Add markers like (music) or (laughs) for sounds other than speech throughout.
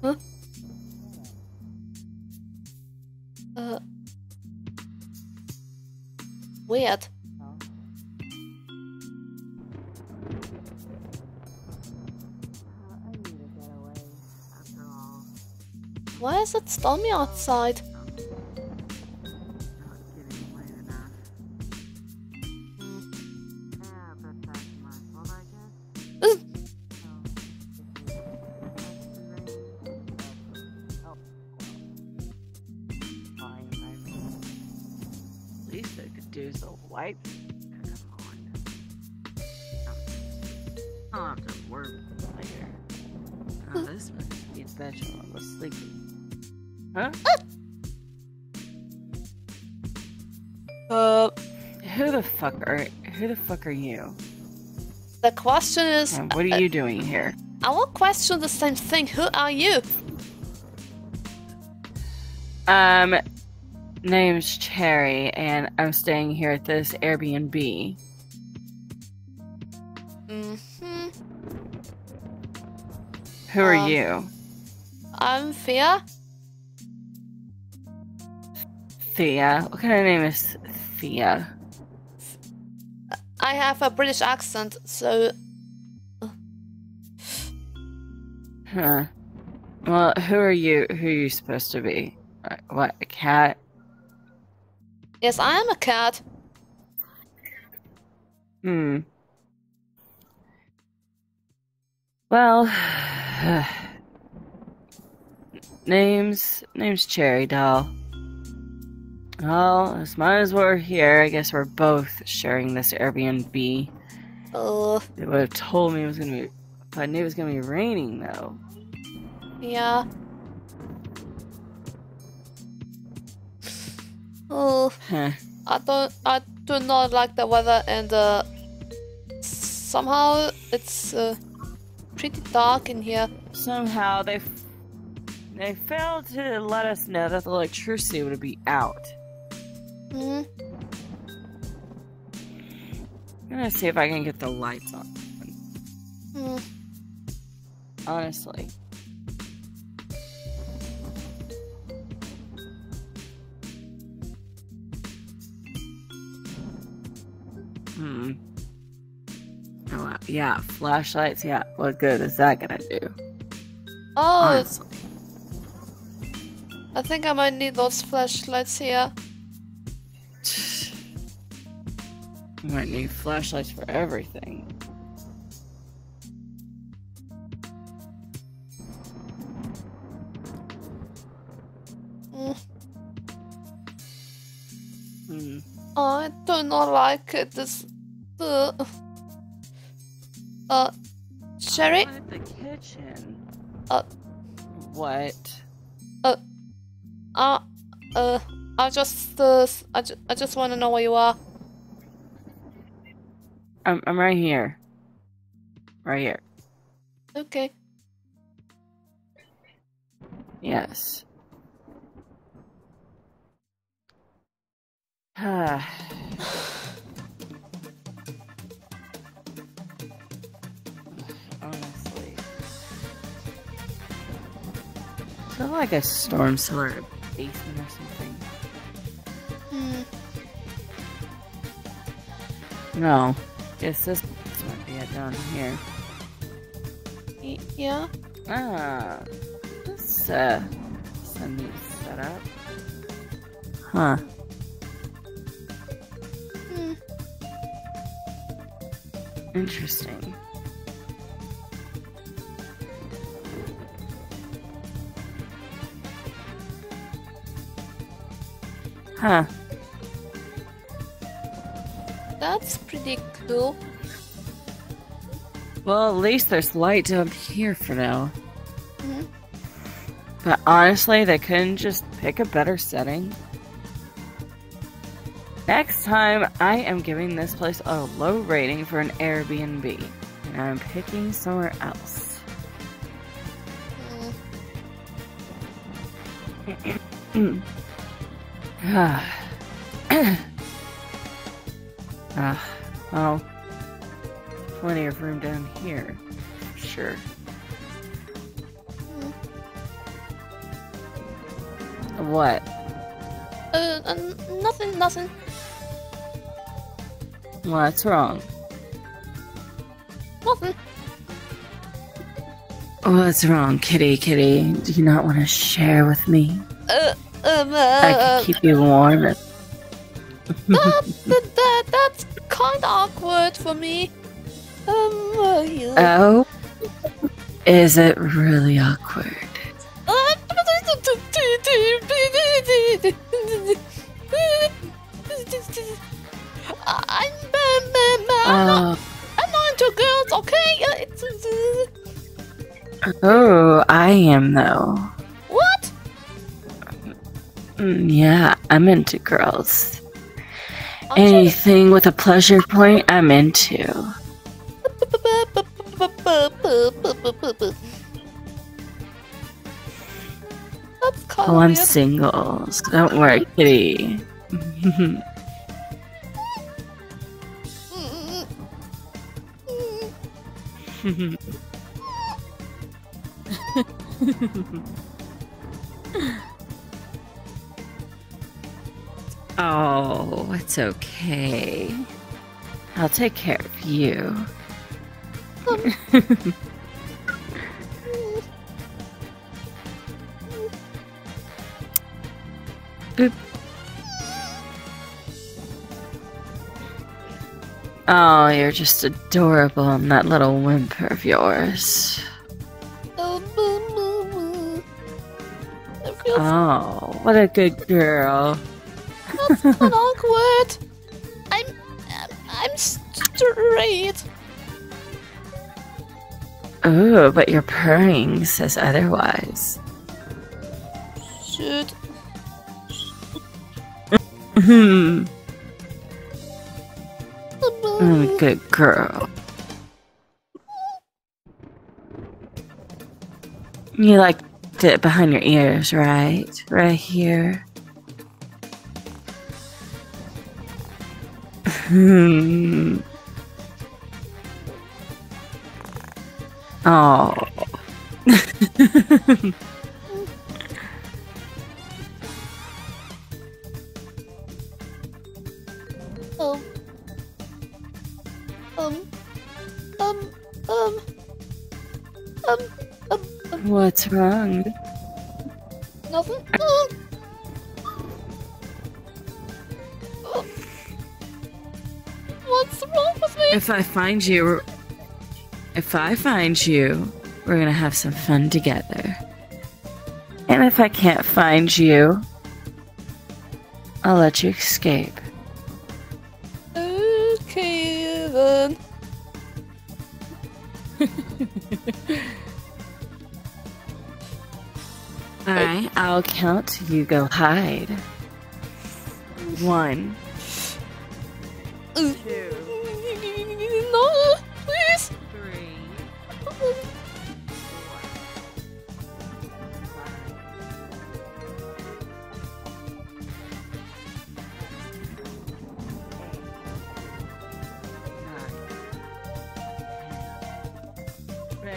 Huh? Uh. Weird. Why is it stormy outside? Least I could do is. Come on. I'll have to work later. Oh, this must be special. I was sleeping. Huh? Uh, Who the fuck are who the fuck are you? the question is, And what uh, are you doing here? I will question the same thing. Who are you? Um name's Cherri and I'm staying here at this Airbnb. hmm Who are Um, you? I'm Thea. Thea. What kind of name is Thea? I have a British accent, so Huh. Well, who are you? Who are you supposed to be? Uh, What, a cat? Yes, I am a cat. Hmm. Well, (sighs) name's name's Cherri Doll. Well, as much as we're here, I guess we're both sharing this Airbnb. Uh, They would have told me it was gonna be. I knew it was gonna be raining, though. yeah. Oh, Huh. I don't, I do not like the weather, and uh, somehow it's uh, pretty dark in here. Somehow they they failed to let us know that the electricity would be out. Hmm. I'm gonna see if I can get the lights on. Hmm. Honestly. Hmm. Oh, yeah, flashlights. Yeah, what good is that gonna do? Oh, it's, I think I might need those flashlights here. (sighs) You might need flashlights for everything. Hmm. I do not like it. This, uh, uh, Sherry, I'm the kitchen. Uh. What? uh, uh, I just, uh, I, ju- I just want to know where you are. I'm I'm right here. Right here. Okay. Yes. Honestly. Is that like a storm cellar basement or something? Hmm. No. Guess this, might be it down here. y- yeah. Ah. This, uh, this a neat setup. Huh. Interesting. Huh. That's pretty cool. Well, at least there's light down here for now. Mhm. But honestly, they couldn't just pick a better setting. Next time, I am giving this place a low rating for an Airbnb. And I'm picking somewhere else. Hmm. (coughs) Ah. Well, plenty of room down here. Sure. Hmm. What? Uh, uh, nothing, nothing. What's wrong? Nothing. What's wrong, kitty kitty? Do you not want to share with me? Uh, um, uh, I uh, can keep you warm. (laughs) that, that, that, that's kind of awkward for me. Um, uh, you- oh? Is it really awkward? (laughs) Uh, I'm, um, um, I'm, not, Oh, I'm not into girls, okay? Uh, it's, uh, oh, I am though. what? Mm, Yeah, I'm into girls. I'm just- Anything with a pleasure point, I'm into. Oh, I'm single, so don't worry, kitty. Mm-hmm. (laughs) oh, it's okay. I'll take care of you. (laughs) Boop. Oh, you're just adorable in that little whimper of yours. Oh, what a good girl. that's (laughs) of awkward. I'm, I'm straight. Oh, but your purring says otherwise. Shoot. Hmm. (laughs) Mm, good girl. You like it behind your ears, right? Right here. Hmm. oh. (laughs) Oh. Um. Um. Um. Um. Um. Um. What's wrong? Nothing. Um. What's wrong with me? If I find you, if I find you, we're gonna have some fun together. And if I can't find you, I'll let you escape. Alright, I'll count. You go hide. One. Two.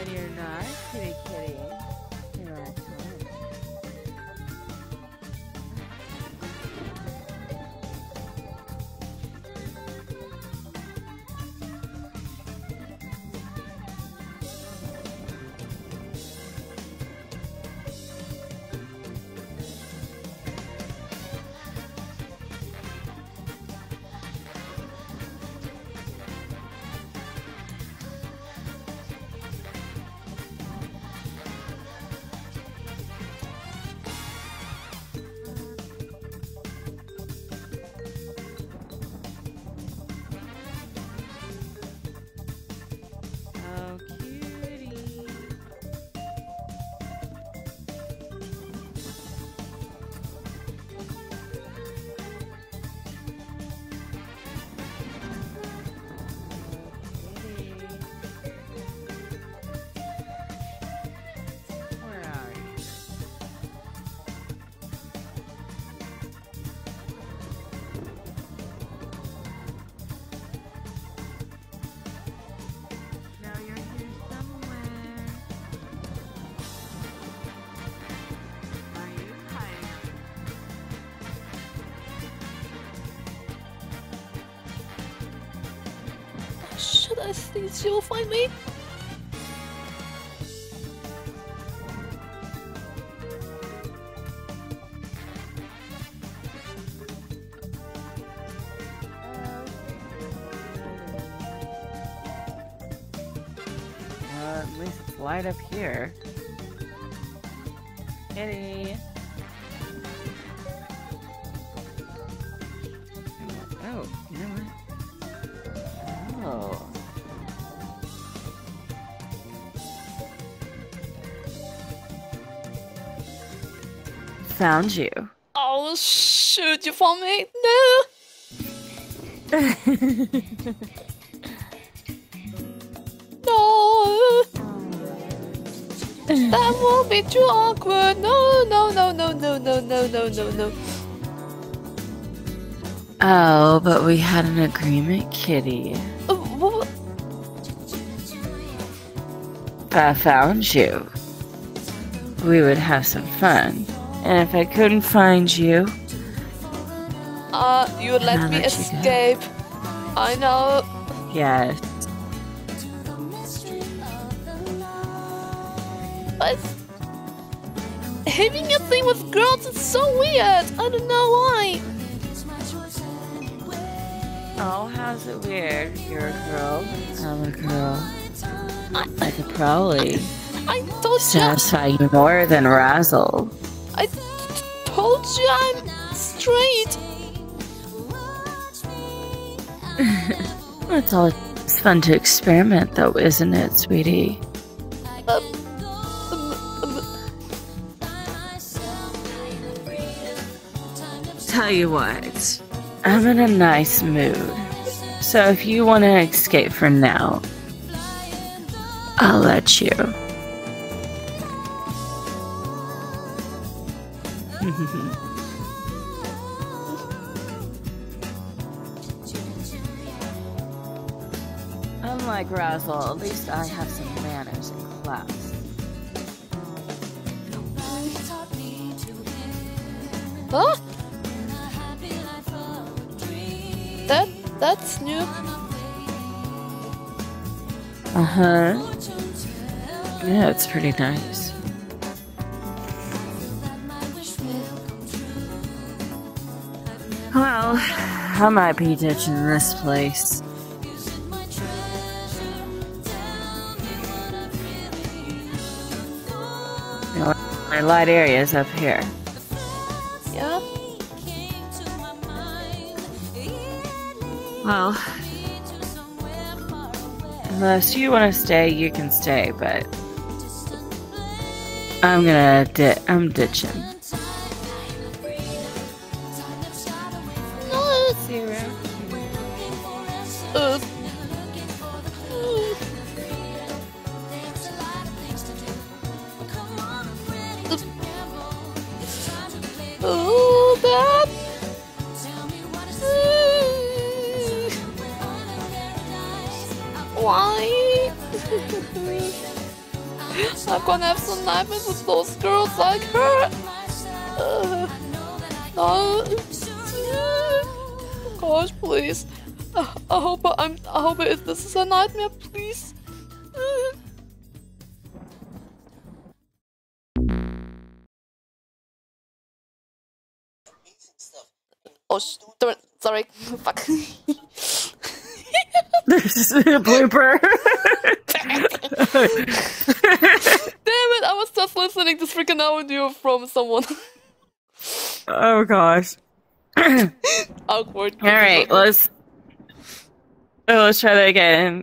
Ready or not, kitty kitty. Should I think she will find me? Uh, at least it's light up here. Kitty. Found you. Oh shoot, you found me? No! (laughs) No! That will be too awkward. No, no, no, no, no, no, no, no, no, no. Oh, but we had an agreement, Kitty. Uh, If I found you, we would have some fun. And if I couldn't find you, Uh, you would let I'll me let escape. I know. yes. But having a thing with girls is so weird. I don't know why. Oh, how's it weird? You're a girl. I'm a girl. I could probably I told you. satisfy you more than Razzle. I told you I'm straight. (laughs) It's all it's fun to experiment, though, isn't it, sweetie? Um, Tell you what, I'm in a nice mood. So if you want to escape for now, I'll let you. (laughs) Unlike Razzle, at least I have some manners in class. huh? That that's new. Uh huh. Yeah, it's pretty nice. Well, I might be ditching this place. You know, my light area is up here. Yeah. Well, unless you want to stay, you can stay, but I'm gonna di- I'm ditching. Oh, that. Why? (laughs) I'm gonna have some nightmares with those girls like her. Uh, no. Gosh, please. Uh, I hope I'm. I hope it, this is a nightmare, Oh, sh- sorry. Fuck. This is a blooper. (laughs) Damn it! I was just listening to freaking audio from someone. oh gosh. (laughs) Awkward. All right, let's oh, let's try that again.